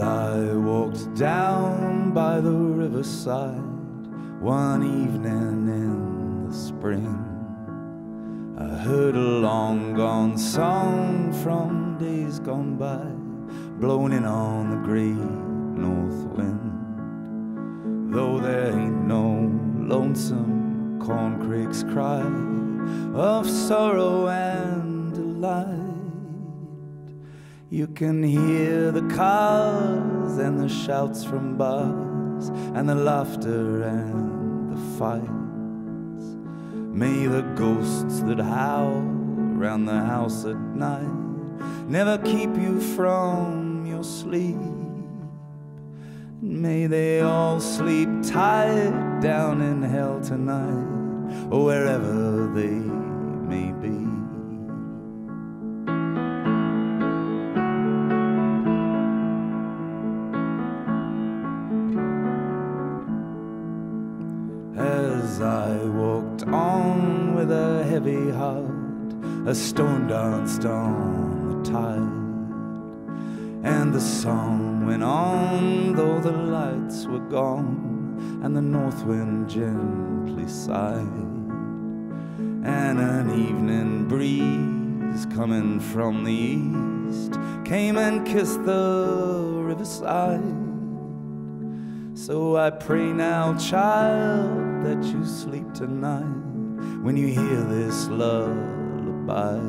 I walked down by the riverside one evening in the spring, I heard a long gone song from days gone by, blowing in on the great north wind. Though there ain't no lonesome corncrake's cry of sorrow and delight. You can hear the cars and the shouts from bars and the laughter and the fights. May the ghosts that howl around the house at night never keep you from your sleep. May they all sleep tight down in hell tonight or wherever they may be. A stone danced on the tide. And the song went on, though the lights were gone, and the north wind gently sighed. And an evening breeze coming from the east came and kissed the riverside. So I pray now, child, that you sleep tonight when you hear this lullaby.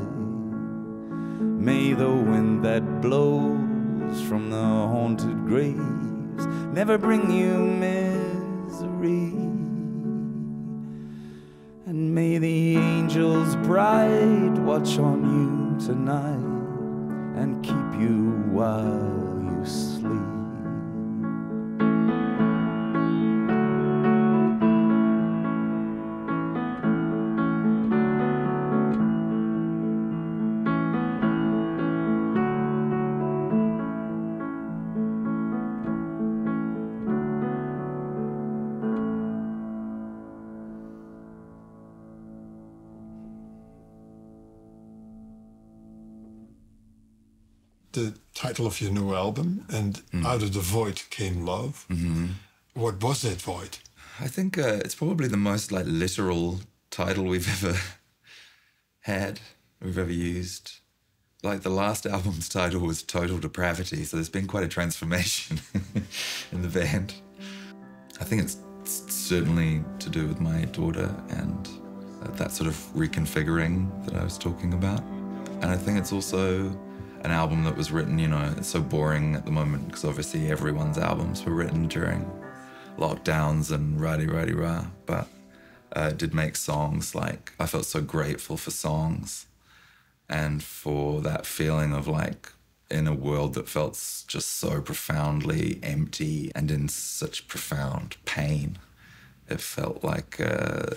May the wind that blows from the haunted graves never bring you misery. And may the angels bright watch on you tonight and keep you while the title of your new album, and out of the void came love. What was that void? I think uh, it's probably the most like literal title we've ever had, we've ever used. Like the last album's title was Total Depravity, so there's been quite a transformation in the band. I think it's certainly to do with my daughter and uh, that sort of reconfiguring that I was talking about. And I think it's also an album that was written, you know, it's so boring at the moment because obviously everyone's albums were written during lockdowns and righty righty rah. But uh, did make songs like I felt so grateful for songs and for that feeling of like in a world that felt just so profoundly empty and in such profound pain. It felt like uh,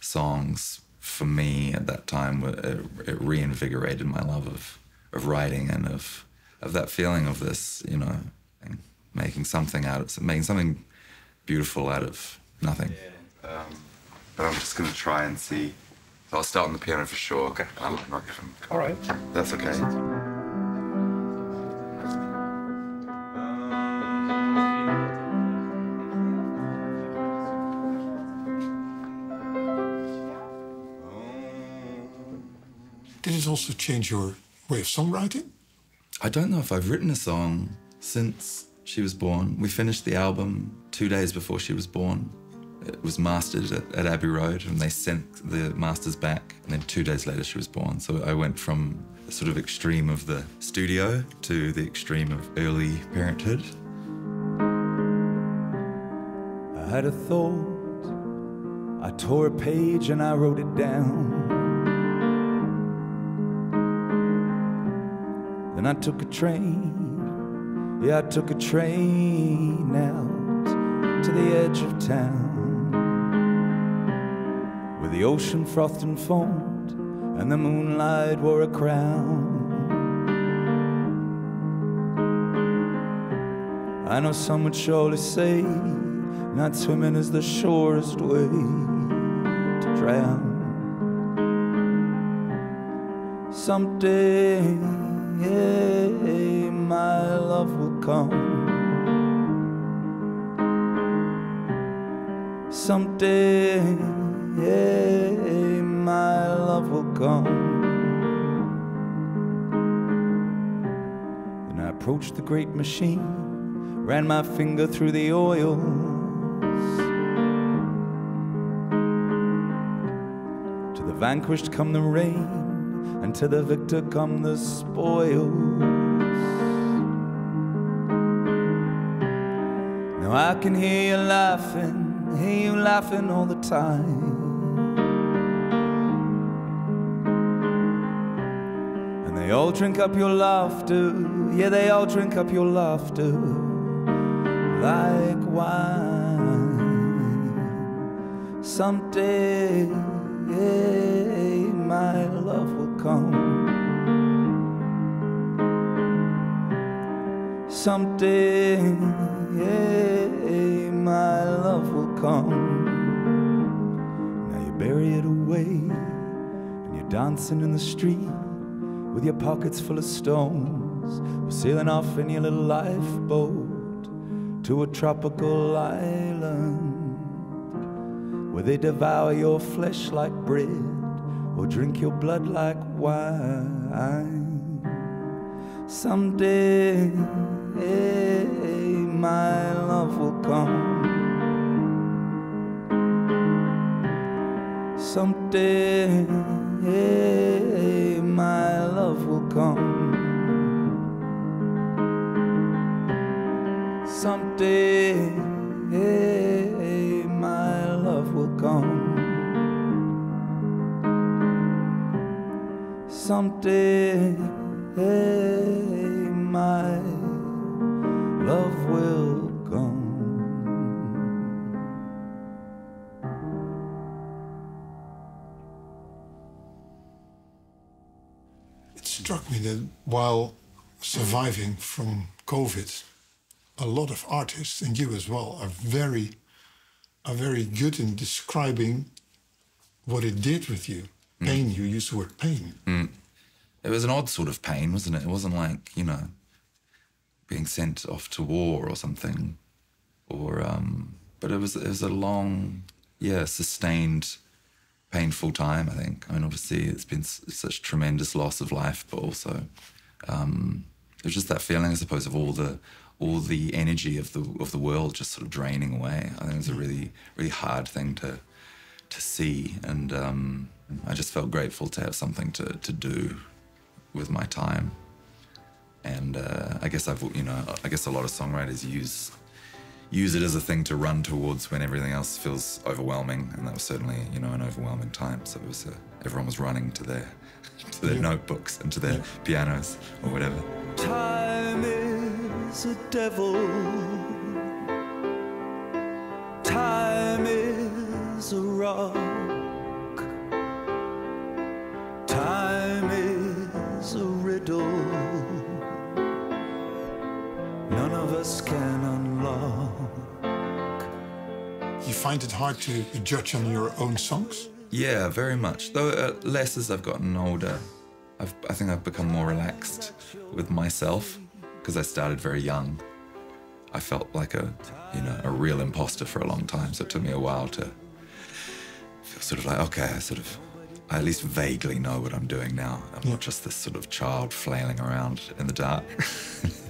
songs for me at that time it, it reinvigorated my love of of writing and of of that feeling of this, you know, thing, making something out of making something beautiful out of nothing. Um, but I'm just gonna try and see. So I'll start on the piano for sure. Okay. I'm not giving. All right. That's okay. Did it also change your way of songwriting? I don't know if I've written a song since she was born. We finished the album two days before she was born. It was mastered at, at Abbey Road, and they sent the masters back. And then two days later, she was born. So I went from the sort of extreme of the studio to the extreme of early parenthood. I had a thought. I tore a page and I wrote it down. Then I took a train. Yeah, I took a train out to the edge of town. Where the ocean frothed and foamed and the moonlight wore a crown. I know some would surely say not swimming is the surest way to drown. Someday yeah, my love will come. Someday, yeah, my love will come. Then I approached the great machine, ran my finger through the the vanquished come the rain, and to the victor come the spoils. Now I can hear you laughing, hear you laughing all the time. And they all drink up your laughter, yeah, they all drink up your laughter like wine. Someday, yeah, my love will come. Someday, yeah, my love will come. Now you bury it away, and you're dancing in the street with your pockets full of stones. We're sailing off in your little lifeboat to a tropical island where they devour your flesh like bread or drink your blood like wine. Someday, my love will come. Someday, my love will come. Someday, Someday, my love will come. It struck me that while surviving from COVID, a lot of artists, and you as well, are very, are very good in describing what it did with you. Pain, you used the word pain. It was an odd sort of pain, wasn't it? It wasn't like, you know, being sent off to war or something. Or um but it was it was a long, yeah, sustained painful time, I think. I mean obviously it's been such tremendous loss of life, but also um there's just that feeling I suppose of all the all the energy of the of the world just sort of draining away. I think it was a really really hard thing to to see and um I just felt grateful to have something to, to do with my time. And uh, I guess I've, you know, I guess a lot of songwriters use use it as a thing to run towards when everything else feels overwhelming, and that was certainly, you know, an overwhelming time. So it was, uh, everyone was running to their to their notebooks and to their pianos or whatever. Time is a devil. Time is a rock. None us can unlock. You find it hard to judge on your own songs? Yeah, very much. Though uh, less as I've gotten older. I've, I think I've become more relaxed with myself because I started very young. I felt like a, you know, a real imposter for a long time. So it took me a while to feel sort of like, okay, I sort of, I at least vaguely know what I'm doing now. I'm not just this sort of child flailing around in the dark.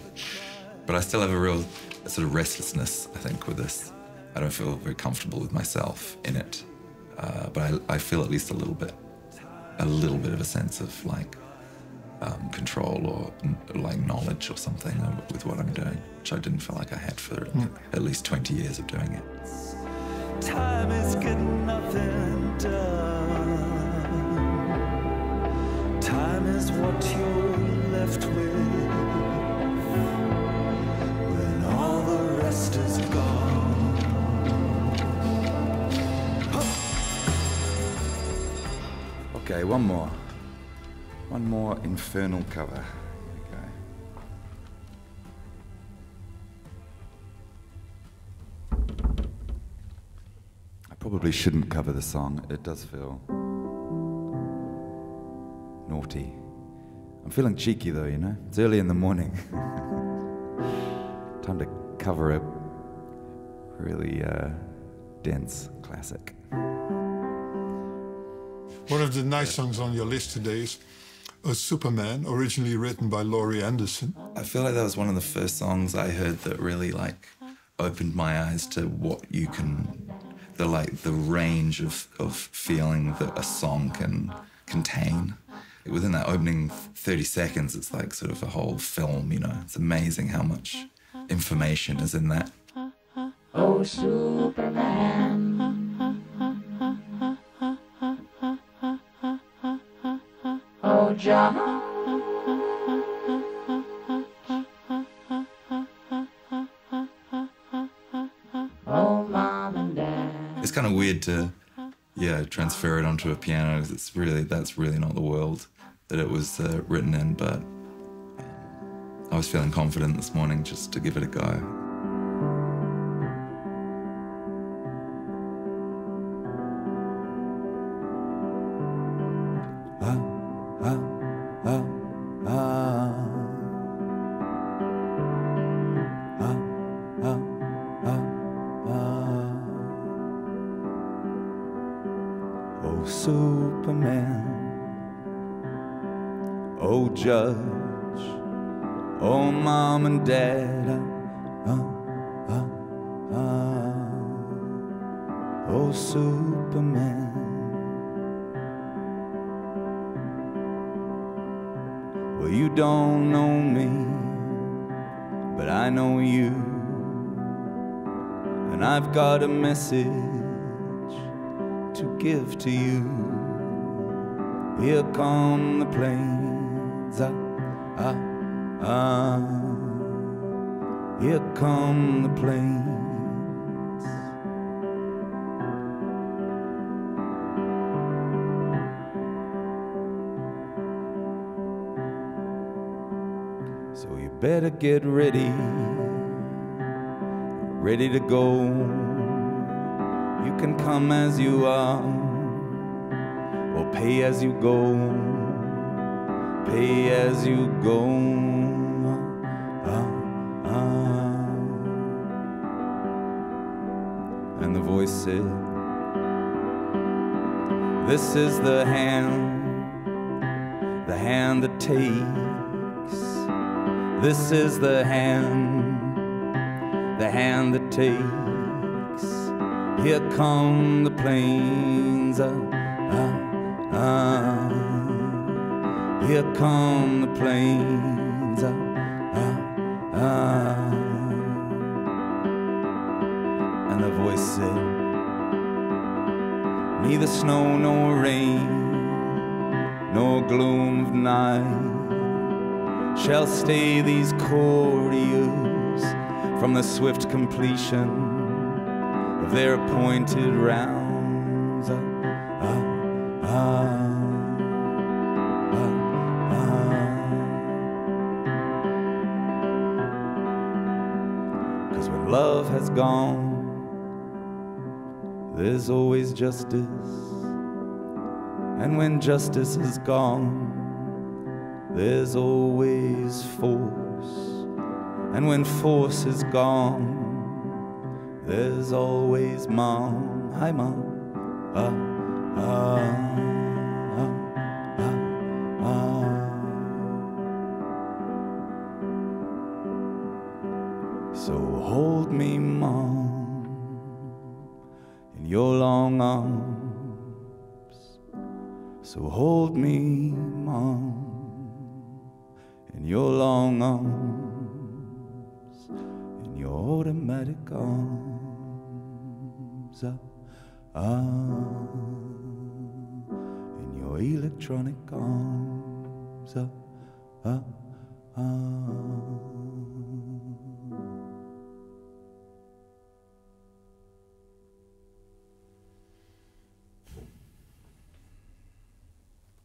but I still have a real sort of restlessness, I think, with this. I don't feel very comfortable with myself in it. Uh, but I, I feel at least a little bit, a little bit of a sense of like um, control or n- like knowledge or something with what I'm doing, which I didn't feel like I had for at least 20 years of doing it. Time is getting nothing done. Time is what you're left with Okay, one more. One more infernal cover. Go. I probably shouldn't cover the song. It does feel naughty. I'm feeling cheeky though, you know? It's early in the morning. Time to cover a really uh, dense classic. One of the nice songs on your list today is O Superman, originally written by Laurie Anderson. I feel like that was one of the first songs I heard that really like opened my eyes to what you can, the like the range of, of feeling that a song can contain. Within that opening 30 seconds, it's like sort of a whole film, you know. It's amazing how much information is in that. Oh, Superman. John. Oh. It's kind of weird to, yeah, transfer it onto a piano it's really, that's really not the world that it was uh, written in, but I was feeling confident this morning just to give it a go. But I know you. And I've got a message to give to you. Here come the planes, ah, ah, ah. Here come the planes. Better get ready, ready to go. You can come as you are, or pay as you go, pay as you go. Ah, ah. And the voice said, This is the hand, the hand that takes. This is the hand, the hand that takes. Here come the planes. Ah, ah, ah. Here come the planes. Ah, ah, ah. And the voice said, Neither snow nor rain, nor gloom of night shall stay these courtiers from the swift completion of their appointed rounds. Ah, ah, ah. Cause when love has gone, there's always justice. And when justice is gone, there's always force. And when force is gone, there's always mom. Hi, mom. Ah, ah, ah, ah, ah. So hold me, mom, in your long arms. So hold me, automatic arms, ah, ah, in your electronic arms, ah, ah, ah.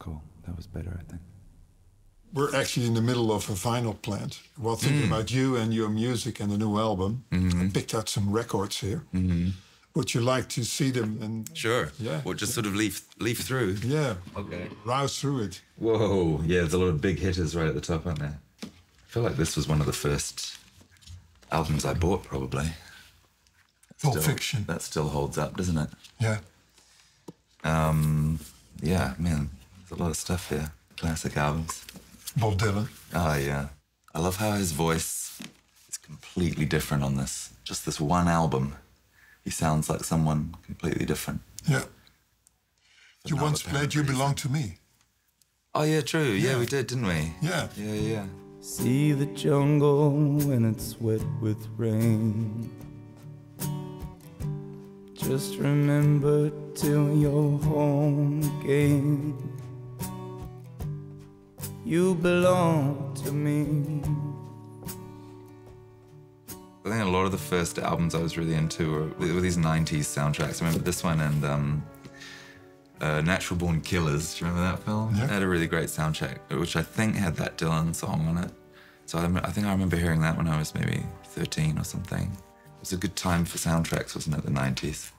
Cool. That was better, I think. We're actually in the middle of a vinyl plant. While thinking mm. about you and your music and the new album, mm-hmm. I picked out some records here. Mm-hmm. would you like to see them and Sure. Yeah. Or just sort of leaf leaf through. yeah, Okay. rouse through it? Whoa. Yeah, there's a lot of big hitters right at the top, aren't there? I feel like this was one of the first albums I bought, probably. Pulp Fiction. That still holds up, doesn't it? Yeah. Um, yeah, man, there's a lot of stuff here. Classic albums. Bob Dylan. Oh, yeah. I love how his voice is completely different on this. Just this one album. He sounds like someone completely different. Yeah. You once played You reason. Belong to Me. Oh, yeah, true. Yeah, Yeah. we did, didn't we? Yeah. Yeah, yeah. See the jungle when it's wet with rain. Just remember till you're home again. You belong to me. I think a lot of the first albums I was really into were, were these 90s soundtracks. I remember this one and um, uh, Natural Born Killers. Do you remember that film? Yeah. It had a really great soundtrack, which I think had that Dylan song on it. So I, I think I remember hearing that when I was maybe 13 or something. It was a good time for soundtracks, wasn't it, the 90s?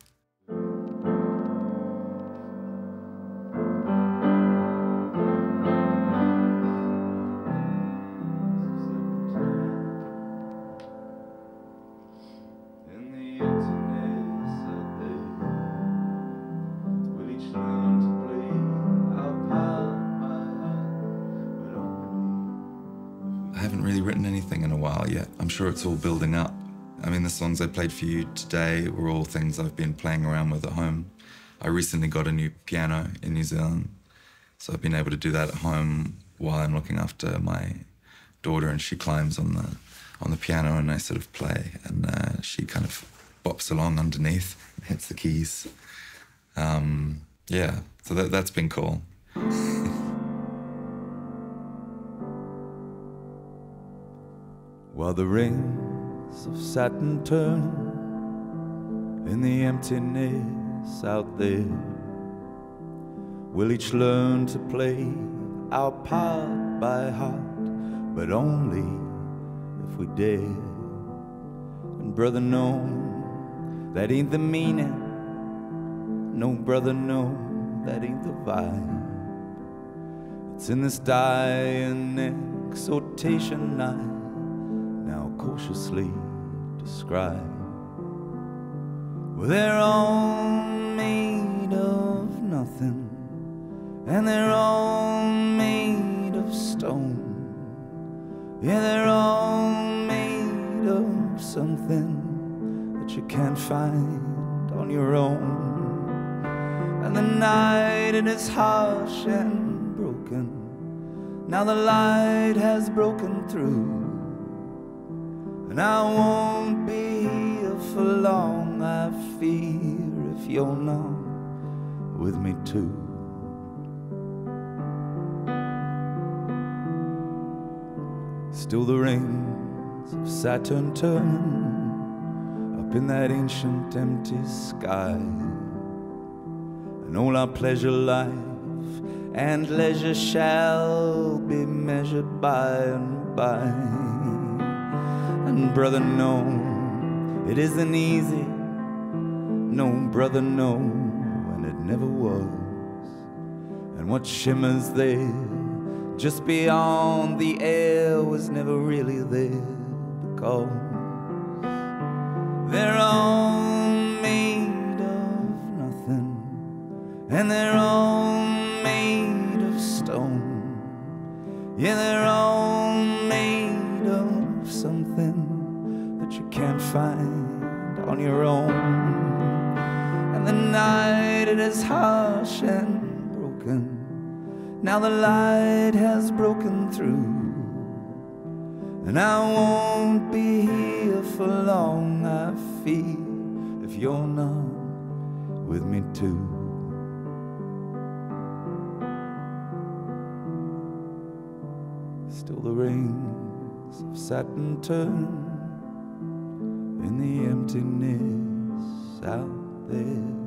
Sure it's all building up. I mean, the songs I played for you today were all things I've been playing around with at home. I recently got a new piano in New Zealand, so I've been able to do that at home while I'm looking after my daughter, and she climbs on the on the piano, and I sort of play, and uh, she kind of bops along underneath, hits the keys. Um, yeah, so that that's been cool. While the rings of Saturn turn in the emptiness out there, we'll each learn to play our part by heart, but only if we dare. And brother, no, that ain't the meaning. No, brother, no, that ain't the vibe. It's in this dying exhortation I now cautiously describe. Well, they're all made of nothing, and they're all made of stone. Yeah, they're all made of something that you can't find on your own. And the night it is harsh and broken. Now the light has broken through. And I won't be here for long, I fear, if you're not with me too. Still the rings of Saturn turn up in that ancient empty sky. And all our pleasure, life, and leisure shall be measured by and by. Brother, no, it isn't easy. No, brother, no, and it never was. And what shimmers there just beyond the air was never really there because they're all made of nothing and they're all find on your own. And the night it is harsh and broken. Now the light has broken through. And I won't be here for long, I fear, if you're not with me too. Still the rings of Saturn turn in the emptiness out there.